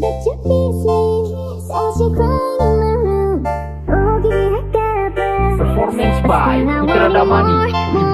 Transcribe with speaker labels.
Speaker 1: Performance you kiss me As Damani